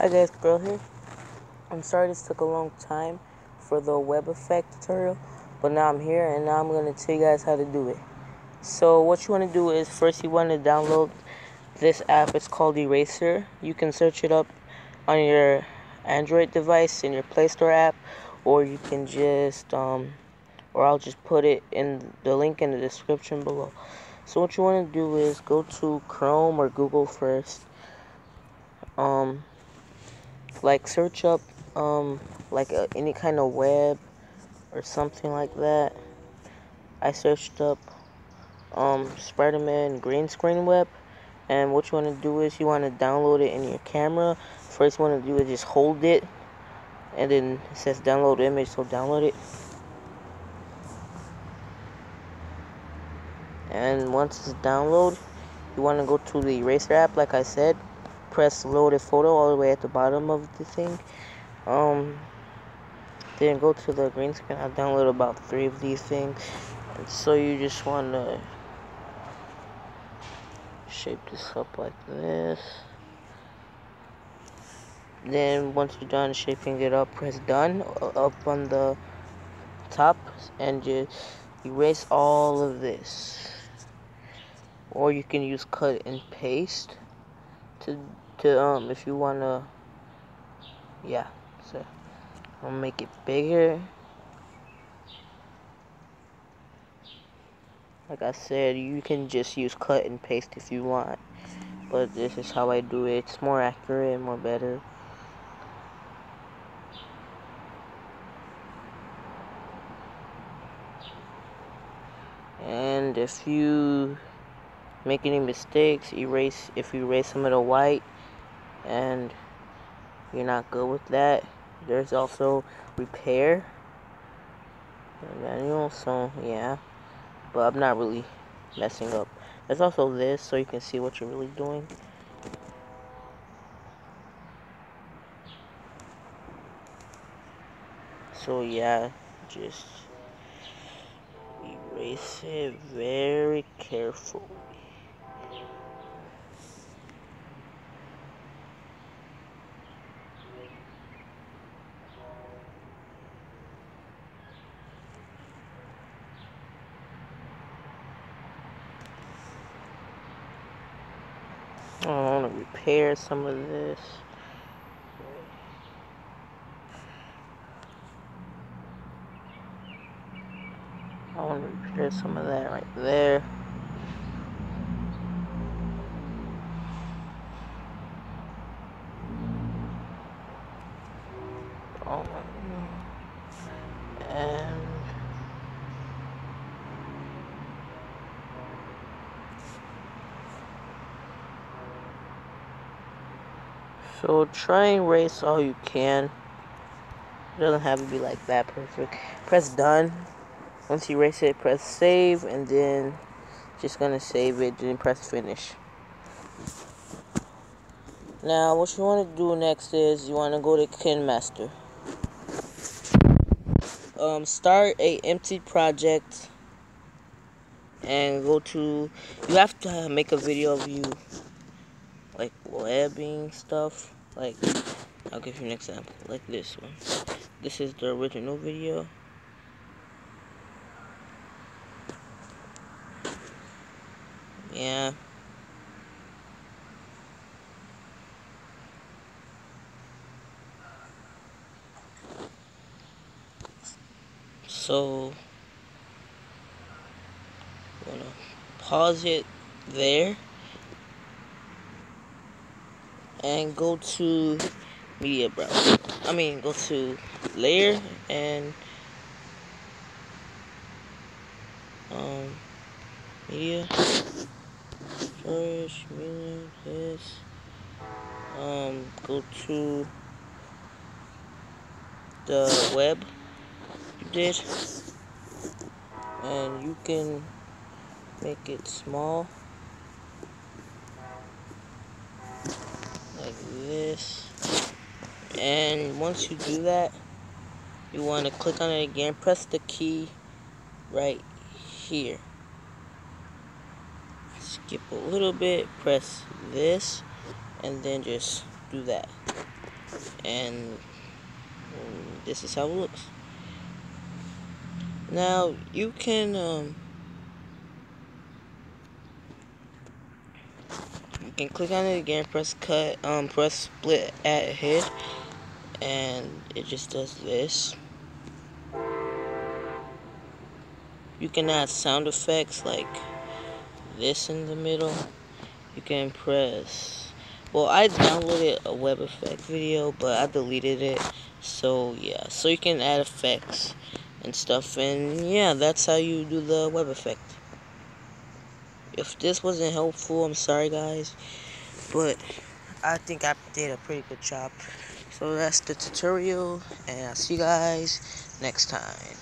Hi guys, Girl here. I'm sorry this took a long time for the web effect tutorial, but now I'm here and now I'm going to tell you guys how to do it. So what you want to do is first you want to download this app. It's called Eraser. You can search it up on your Android device in your Play Store app, or you can just, um, or I'll just put it in the link in the description below. So what you want to do is go to Chrome or Google first. Um, like search up um like a, any kind of web or something like that. I searched up um Spider-Man green screen web and what you want to do is you want to download it in your camera. First you want to do is just hold it and then it says download image so download it. And once it's downloaded, you want to go to the eraser app like I said press loaded photo all the way at the bottom of the thing. Um, then go to the green screen. I've downloaded about three of these things. And so you just want to shape this up like this. Then once you're done shaping it up, press done up on the top and just erase all of this. Or you can use cut and paste to to um if you wanna yeah so I'll make it bigger. Like I said you can just use cut and paste if you want but this is how I do it. It's more accurate and more better. And if you make any mistakes, erase if you erase some of the white and you're not good with that. There's also repair manual, so yeah. But I'm not really messing up. There's also this so you can see what you're really doing. So yeah, just erase it very carefully. I want to repair some of this. I want to repair some of that right there. Oh, and So try and race all you can. It doesn't have to be like that perfect. Press done. Once you race it, press save and then just gonna save it, then press finish. Now what you wanna do next is you wanna go to KineMaster. Um, start a empty project and go to you have to make a video of you like webbing stuff. Like, I'll give you an example, like this one. This is the original video. Yeah. So, I'm gonna pause it there and go to media browser. I mean, go to layer and um, media storage, media, this. Um, go to the web you did, and you can make it small. This and once you do that you want to click on it again. Press the key right here. Skip a little bit press this and then just do that. And this is how it looks. Now you can um, can click on it again press cut um press split at head and it just does this. You can add sound effects like this in the middle. You can press well I downloaded a web effect video but I deleted it. So yeah so you can add effects and stuff. And yeah that's how you do the web effect if this wasn't helpful I'm sorry guys. But I think I did a pretty good job. So that's the tutorial and I'll see you guys next time